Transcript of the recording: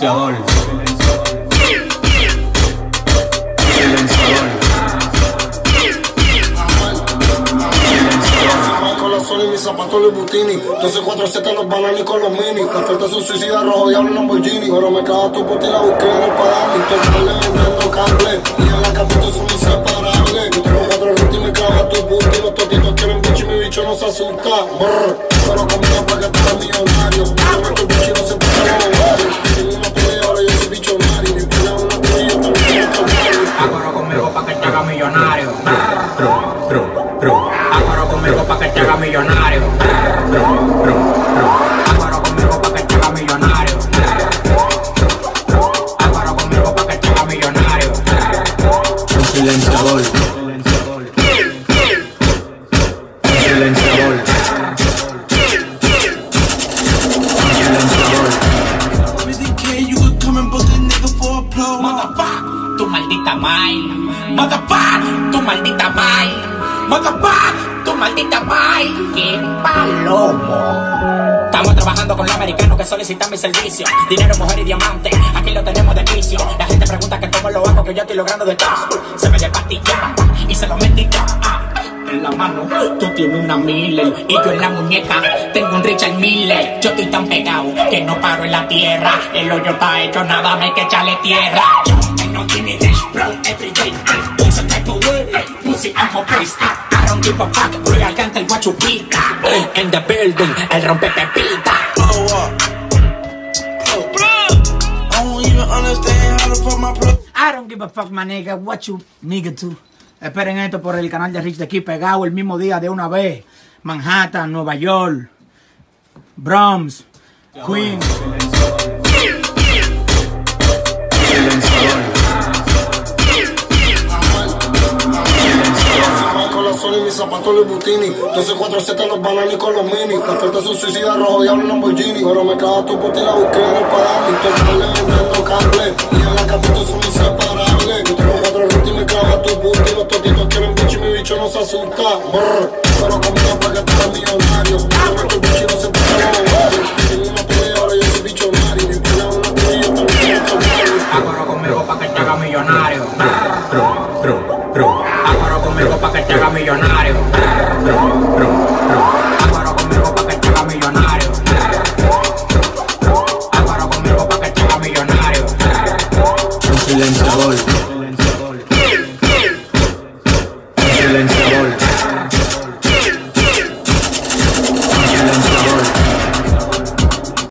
Silenciador. Silenciador. Mis zapatos Louis Butini. 1247 los bananos con los mini. Desperté su suicida rojo, diablo Lamborghini. Ahora me caga tu puta y la busqué en el Padani. Estoy vendiendo cable Y en la capita son inseparables. Tengo cuatro rutas y me clava tu puta Y los totitos quieren bicho y mi bicho no se asusta millonario. Acuerdo conmigo pa' que te haga millonario. conmigo pa' que te haga millonario. Acuerdo conmigo pa' que te haga millonario. Un silenciador. Un silenciador. Un silenciador. Really care you could come and book a nigga for a plug. Motherfuck, tu maldita mai. Motherfuck, tu maldita mai. Motherfuck, tu maldita mai. ¡Qué palomo! Estamos trabajando con los americanos que solicitan mi servicio. Dinero, mujer y diamante, aquí lo tenemos de vicio. La gente pregunta que cómo lo hago, que yo estoy logrando de todo. Se me despastilla y se lo metí. En la mano, tú tienes una Miller y yo en la muñeca tengo un Richard Miller. Yo estoy tan pegado que no paro en la tierra. El hoyo está hecho, nada más que echarle tierra. Yo no tiene dash, bro, every day. Some type of way, pussy, I'm a beast. I don't give a fuck, real canta el guachupita. En the building, el rompe pepita. Oh. I don't even understand how my. I don't give a fuck, my nigga. What you nigga too. Esperen esto por el canal de Rich de aquí pegado el mismo día de una vez. Manhattan, Nueva York, Bronx, Queens. Silenciador. Con la Sony, mis zapatos Louis Butini 1247 los los Lamborghini Ahora me y la a asustar. Conmigo para que millonario. Dame tu bicho no se puede una pelea ahora yo soy bichonario. Mi pelea yo también soy conmigo te haga millonario. Conmigo para que te haga millonario. Bro, conmigo para que te haga millonario. Conmigo que te haga millonario. Un silenciador.